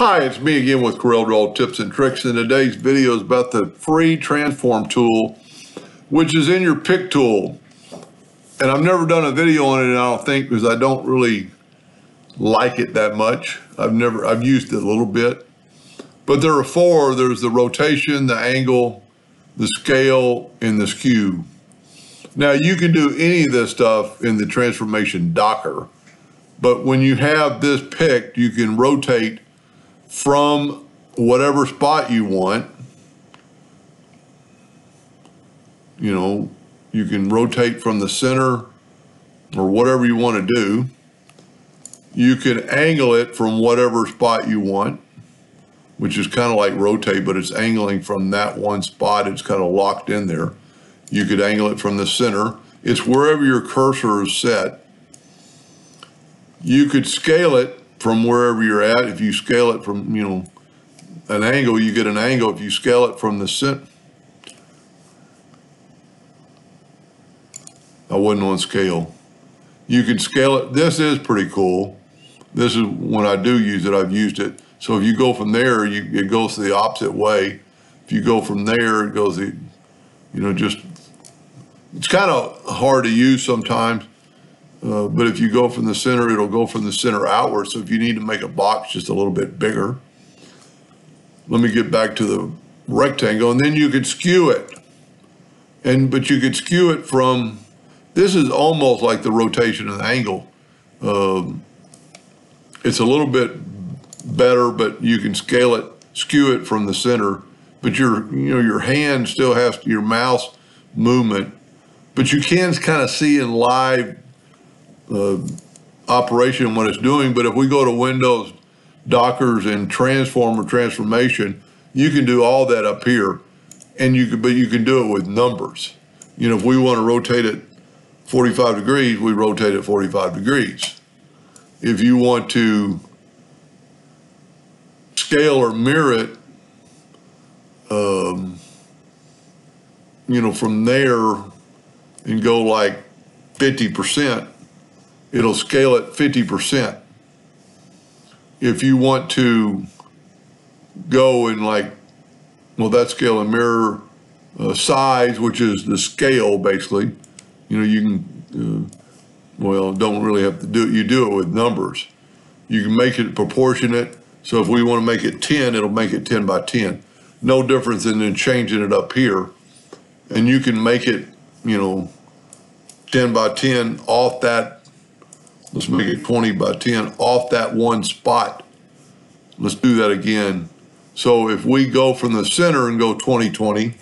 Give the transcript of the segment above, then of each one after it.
Hi, it's me again with CorelDRAW Tips and Tricks, and today's video is about the free transform tool, which is in your pick tool. And I've never done a video on it, and I don't think, because I don't really like it that much. I've never, I've used it a little bit. But there are four, there's the rotation, the angle, the scale, and the skew. Now you can do any of this stuff in the transformation docker, but when you have this picked, you can rotate from whatever spot you want. You know, you can rotate from the center or whatever you want to do. You can angle it from whatever spot you want, which is kind of like rotate, but it's angling from that one spot. It's kind of locked in there. You could angle it from the center. It's wherever your cursor is set. You could scale it from wherever you're at. If you scale it from, you know, an angle, you get an angle. If you scale it from the center, I wasn't on scale. You can scale it. This is pretty cool. This is when I do use it, I've used it. So if you go from there, you, it goes the opposite way. If you go from there, it goes the, you know, just, it's kind of hard to use sometimes. Uh, but if you go from the center, it'll go from the center outward. So if you need to make a box just a little bit bigger, let me get back to the rectangle and then you could skew it. And, but you could skew it from, this is almost like the rotation of the angle. Um, it's a little bit better, but you can scale it, skew it from the center, but your, you know, your hand still has to, your mouse movement, but you can kind of see in live uh, operation what it's doing. But if we go to Windows, Dockers, and Transformer transformation, you can do all that up here, and you can, but you can do it with numbers. You know, if we want to rotate it 45 degrees, we rotate it 45 degrees. If you want to scale or mirror it, um, you know, from there and go like 50%, it'll scale it 50%. If you want to go in like, well, that scale and mirror uh, size, which is the scale basically, you know, you can, uh, well, don't really have to do it. You do it with numbers. You can make it proportionate. So if we want to make it 10, it'll make it 10 by 10. No difference than then changing it up here. And you can make it, you know, 10 by 10 off that Let's make it 20 by 10 off that one spot. Let's do that again. So if we go from the center and go 2020,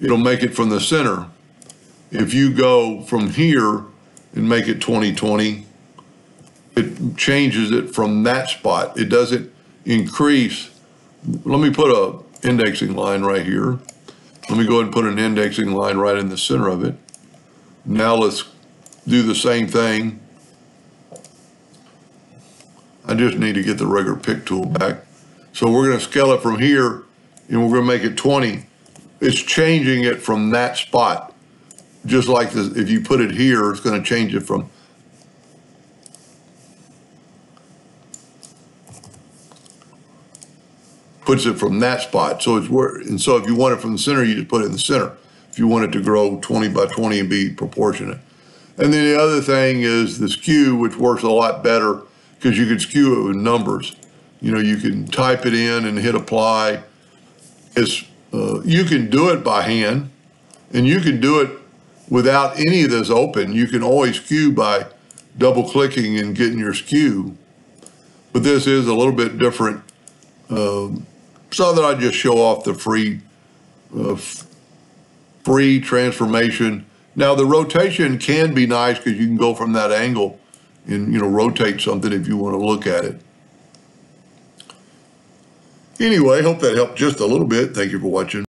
it'll make it from the center. If you go from here and make it 2020, it changes it from that spot. It doesn't increase. Let me put a indexing line right here. Let me go ahead and put an indexing line right in the center of it. Now let's do the same thing I just need to get the regular pick tool back. So we're going to scale it from here and we're going to make it 20. It's changing it from that spot. Just like this, if you put it here, it's going to change it from puts it from that spot. So it's where, and so if you want it from the center, you just put it in the center. If you want it to grow 20 by 20 and be proportionate. And then the other thing is the skew, which works a lot better because you can skew it with numbers. You know, you can type it in and hit apply. It's, uh, you can do it by hand and you can do it without any of this open. You can always skew by double clicking and getting your skew. But this is a little bit different. Um, so that I just show off the free, uh, free transformation. Now the rotation can be nice because you can go from that angle and you know rotate something if you want to look at it. Anyway, hope that helped just a little bit. Thank you for watching.